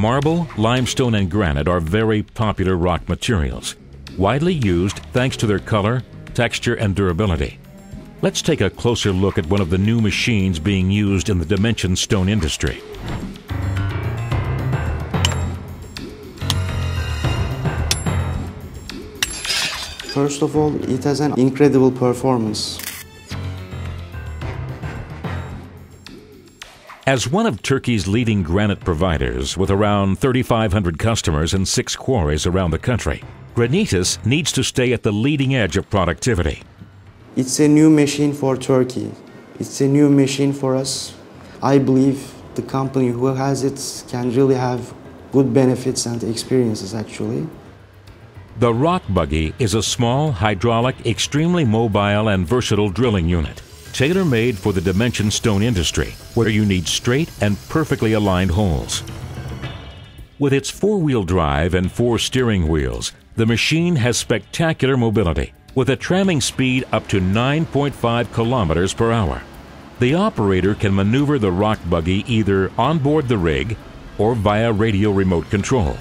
Marble, limestone, and granite are very popular rock materials, widely used thanks to their color, texture, and durability. Let's take a closer look at one of the new machines being used in the dimension stone industry. First of all, it has an incredible performance. As one of Turkey's leading granite providers, with around 3,500 customers and six quarries around the country, Granitas needs to stay at the leading edge of productivity. It's a new machine for Turkey. It's a new machine for us. I believe the company who has it can really have good benefits and experiences actually. The Rock Buggy is a small, hydraulic, extremely mobile, and versatile drilling unit, tailor made for the dimension stone industry, where you need straight and perfectly aligned holes. With its four wheel drive and four steering wheels, the machine has spectacular mobility, with a tramming speed up to 9.5 kilometers per hour. The operator can maneuver the rock buggy either on board the rig or via radio remote control.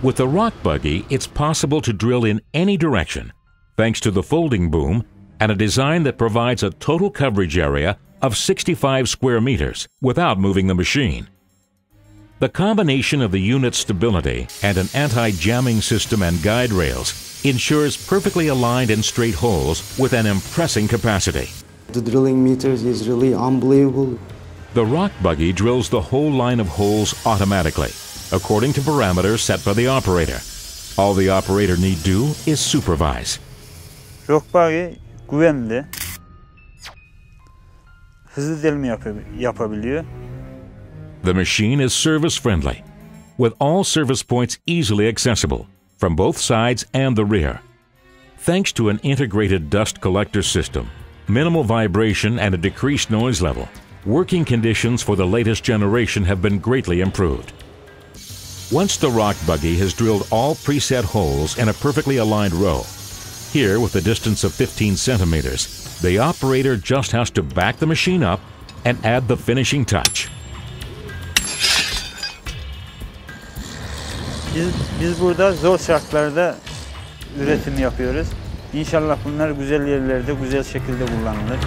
With the rock buggy, it's possible to drill in any direction thanks to the folding boom and a design that provides a total coverage area of 65 square meters without moving the machine. The combination of the unit's stability and an anti-jamming system and guide rails ensures perfectly aligned and straight holes with an impressing capacity. The drilling meters is really unbelievable. The rock buggy drills the whole line of holes automatically according to parameters set by the operator. All the operator need do is supervise. Güvenli. Hızlı delme yapabiliyor. The machine is service friendly, with all service points easily accessible from both sides and the rear. Thanks to an integrated dust collector system, minimal vibration, and a decreased noise level, working conditions for the latest generation have been greatly improved. Once the rock buggy has drilled all preset holes in a perfectly aligned row, here with a distance of 15 centimeters, the operator just has to back the machine up and add the finishing touch. Biz, biz burada zor şartlarda üretim yapıyoruz. İnşallah bunlar güzel yerlerde güzel şekilde kullanılır.